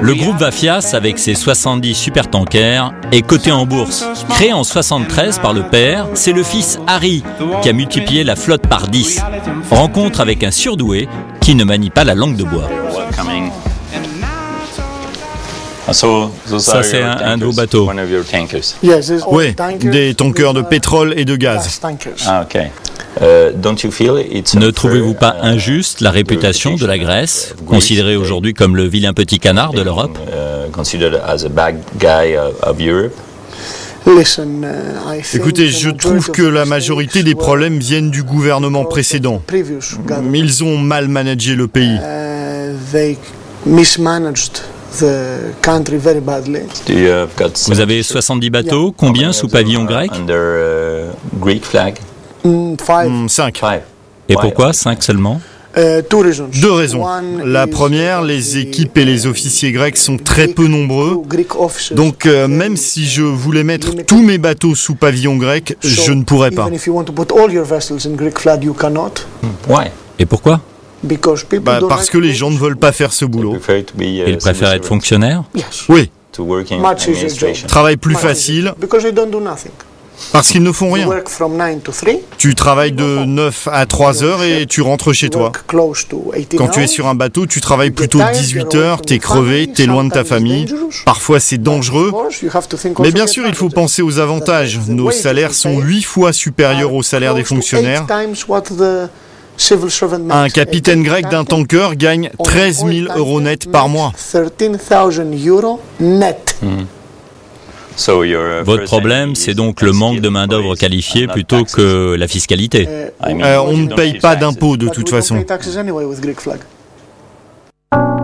Le groupe Vafias, avec ses 70 supertankers, est coté en bourse. Créé en 73 par le père, c'est le fils Harry qui a multiplié la flotte par 10. Rencontre avec un surdoué qui ne manie pas la langue de bois. Ça, c'est un, un de vos bateaux. Oui, des tankers de pétrole et de gaz. Ah, ok. Don't you feel it's Ne trouvez-vous pas injuste la réputation de la Grèce, considérée aujourd'hui comme le vilain petit canard de l'Europe? uh, Europe? Écoutez, je trouve que la majorité des problèmes viennent du gouvernement précédent. Ils ont mal managé le pays. Vous avez 70 bateaux, combien sous pavillon grec? Under uh, Greek flag? Hmm, cinq. Et pourquoi 5 seulement? Deux raisons. La première, les équipes et les officiers grecs sont très peu nombreux. Donc euh, même si je voulais mettre tous mes bateaux sous pavillon grec, je ne pourrais pas. Ouais. Et pourquoi? Bah, parce que les gens ne veulent pas faire ce boulot. Prefer to be, uh, Ils préfèrent être fonctionnaires Oui, travail plus facile, parce qu'ils ne font rien. Tu travailles de 9 à 3 heures et tu rentres chez toi. Quand tu es sur un bateau, tu travailles plutôt 18 heures, t'es crevé, t'es loin de ta famille. Parfois c'est dangereux. Mais bien sûr, il faut penser aux avantages. Nos salaires sont 8 fois supérieurs aux salaires des fonctionnaires. Un capitaine grec d'un tanker gagne 13 000 euros net par mois. So your, uh, Votre problème, c'est is donc le manque de main-d'œuvre qualifiée plutôt que la fiscalité. Mean, Euh, on ne paye pay pas taxes. d'impôts de toute façon.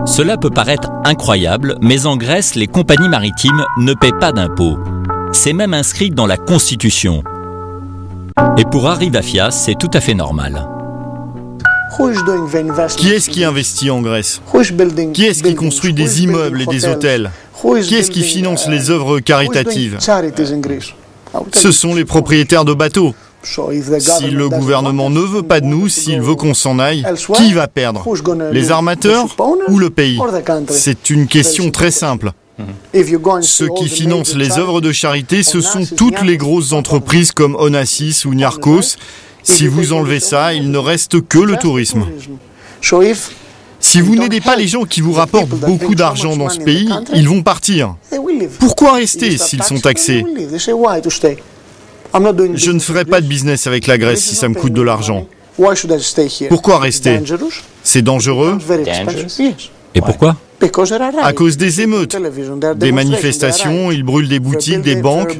Cela peut paraître incroyable, mais en Grèce, les compagnies maritimes ne paient pas d'impôts. C'est même inscrit dans la Constitution. Et pour Harry Vafias, c'est tout à fait normal. Qui est-ce qui investit en Grèce Qui est-ce qui construit des immeubles et des hôtels Qui est-ce qui finance les œuvres caritatives Ce sont les propriétaires de bateaux. Si le gouvernement ne veut pas de nous, s'il veut qu'on s'en aille, qui va perdre Les armateurs ou le pays C'est une question très simple. Ceux qui financent les œuvres de charité, ce sont toutes les grosses entreprises comme Onassis ou Niarchos. Si vous enlevez ça, il ne reste que le tourisme. Si vous n'aidez pas les gens qui vous rapportent beaucoup d'argent dans ce pays, ils vont partir. Pourquoi rester s'ils sont taxés Je ne ferai pas de business avec la Grèce si ça me coûte de l'argent. Pourquoi rester? C'est dangereux Et pourquoi? À cause des émeutes, des manifestations, ils brûlent des boutiques, des banques.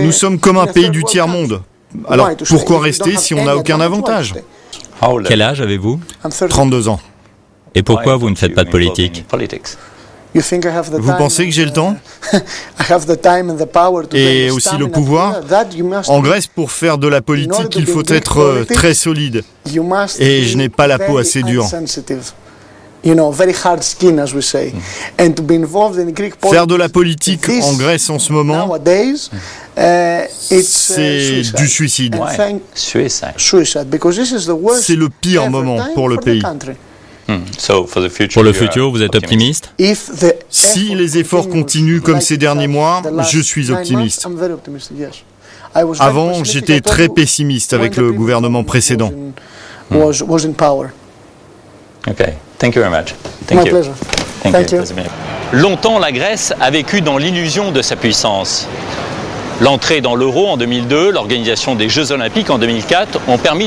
Nous sommes comme un pays du tiers-monde. Alors pourquoi rester si on n'a aucun avantage? Quel âge avez-vous? 32 ans. Et pourquoi vous ne faites pas de politique? Vous pensez que j'ai le temps? Et aussi le pouvoir En Grèce, pour faire de la politique, il faut être euh, très solide. Et je n'ai pas la peau assez dure. Faire de la politique en Grèce en ce moment, c'est du suicide. Ouais. Suicide. C'est le pire moment pour le pays. Hmm. So for the future, Pour le futur, vous êtes optimiste? Si les efforts continuent comme ces derniers mois, je suis optimiste. Avant, j'étais très pessimiste avec le gouvernement précédent. Okay. Thank you very much. Thank you. Thank, Thank you. you. That's been- Longtemps, la Grèce a vécu dans l'illusion de sa puissance. L'entrée dans l'euro en 2002, l'organisation des Jeux Olympiques en 2004 ont permis